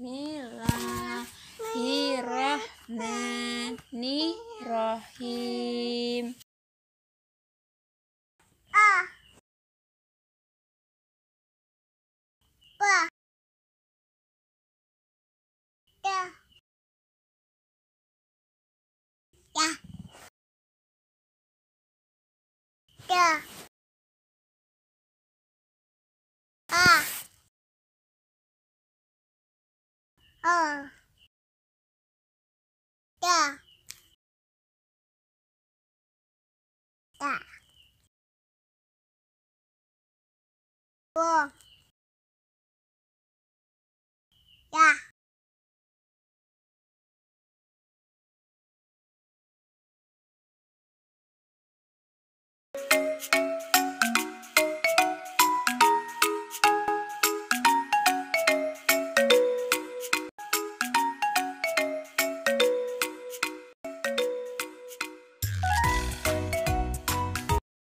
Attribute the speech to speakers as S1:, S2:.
S1: Bismillahirrahmanirrahim. Yeah. 二，大，大，我。